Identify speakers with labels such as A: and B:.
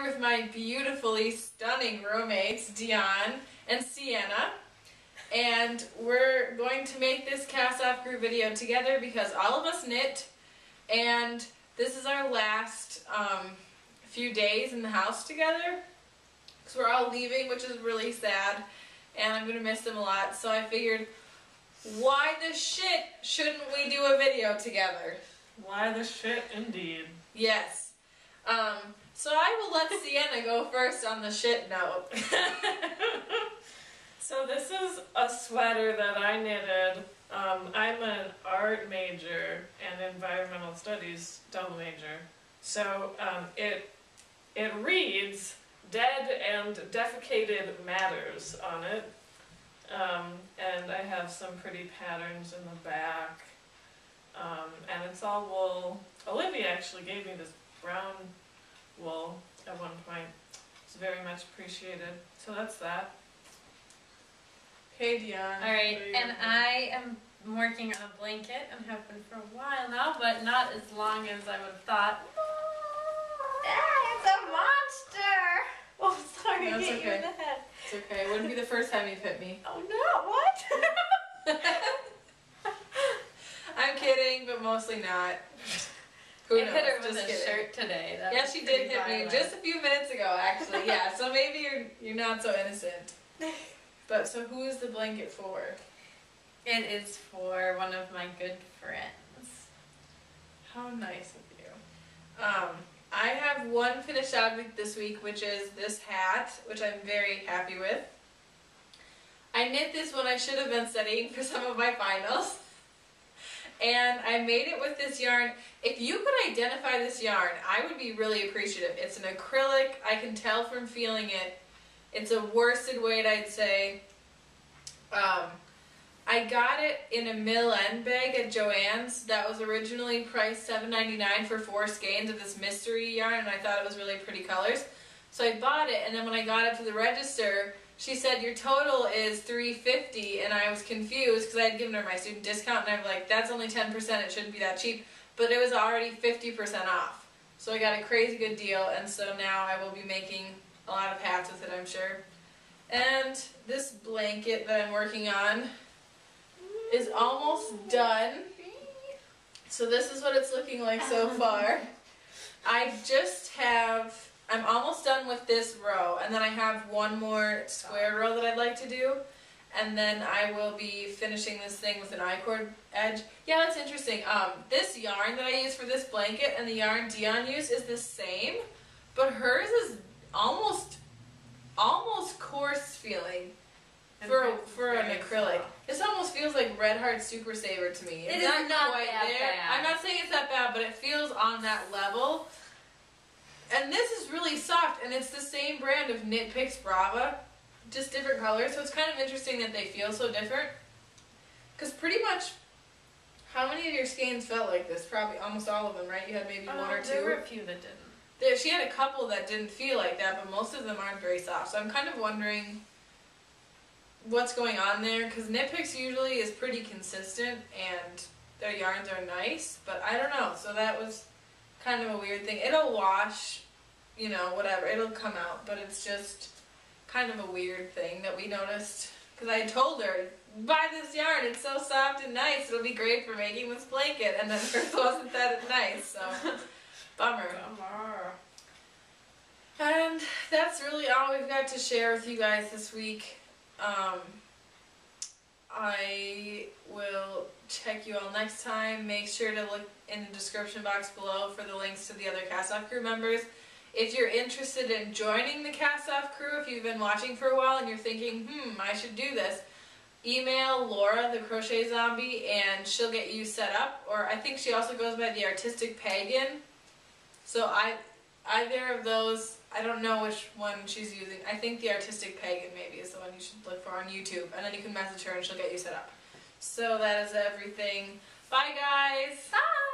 A: here with my beautifully stunning roommates, Dion and Sienna. And we're going to make this cast off group video together because all of us knit and this is our last um, few days in the house together. Because we're all leaving, which is really sad. And I'm going to miss them a lot. So I figured, why the shit shouldn't we do a video together?
B: Why the shit, indeed.
A: Yes. Um, so I will let Sienna go first on the shit note.
B: so this is a sweater that I knitted. Um, I'm an art major and environmental studies double major. So um, it it reads "Dead and Defecated Matters" on it, um, and I have some pretty patterns in the back. Um, and it's all wool. Olivia actually gave me this brown wool at one point. It's very much appreciated. So that's that.
A: Hey Dion.
C: Alright, and I am working on a blanket and have been for a while now, but not as long as I would have thought. Ah, it's a monster! Oh, sorry,
A: No,
C: I hit you in the head.
A: It's okay. It wouldn't be the first time you've hit me.
C: Oh no, what?
A: I'm kidding, but mostly not. Who
C: I
A: knows?
C: hit her with
A: Just
C: a
A: kidding.
C: shirt today. That
A: Yeah, she did hit me just a few minutes ago, actually. Yeah, so maybe you're you're not so innocent. But so who is the blanket for?
C: It is for one of my good friends.
A: How nice of you. Um, I have one finished object this week, which is this hat, which I'm very happy with. I knit this when I should have been studying for some of my finals. And I made it with this yarn. If you could identify this yarn, I would be really appreciative. It's an acrylic. I can tell from feeling it. It's a worsted weight, I'd say. Um, I got it in a mill end bag at Joann's that was originally priced $7.99 for four skeins of this mystery yarn, and I thought it was really pretty colors. So I bought it, and then when I got it to the register, she said your total is $3.50, and I was confused because I had given her my student discount, and I'm like, that's only 10%, it shouldn't be that cheap. But it was already 50% off. So I got a crazy good deal, and so now I will be making a lot of hats with it, I'm sure. And this blanket that I'm working on is almost done. So this is what it's looking like so far. I just have, I'm almost done with this row, and then I have one more square row that I'd like to do. And then I will be finishing this thing with an I-cord edge. Yeah, that's interesting. Um, this yarn that I use for this blanket and the yarn Dion used is the same, but hers is almost, almost coarse feeling for for an acrylic.
C: soft.
A: This almost feels like Red Heart Super Saver to me.
C: It
A: It's
C: is
A: not,
C: not
A: quite
C: that
A: there.
C: bad.
A: I'm not saying it's that bad, but it feels on that level. And this is really soft, and it's the same brand of Knit Picks Brava, just different colors. So it's kind of interesting that they feel so different. Because pretty much, how many of your skeins felt like this? Probably almost all of them, right? You had maybe one or
C: Uh,
A: two.
C: There were a few that didn't.
A: There, she had a couple that didn't feel like that, but most of them aren't very soft. So I'm kind of wondering what's going on there because Knit Picks usually is pretty consistent and their yarns are nice, but I don't know. So that was kind of a weird thing. It'll wash, you know, whatever. It'll come out, but it's just kind of a weird thing that we noticed because I told her buy this yarn. It's so soft and nice. It'll be great for making this blanket, and then hers wasn't that nice. So bummer.
C: Bummer.
A: And that's really all we've got to share with you guys this week. Um, I will check you all next time. Make sure to look in the description box below for the links to the other cast off crew members. If you're interested in joining the cast off crew, if you've been watching for a while and you're thinking, hmm, I should do this, email Laura, the crochet zombie, and she'll get you set up. Or I think she also goes by the artistic pagan. So I, either of those, I don't know which one she's using. I think the artistic pagan maybe is the one you should look for on YouTube, and then you can message her and she'll get you set up. So that is everything. Bye guys.
C: Bye!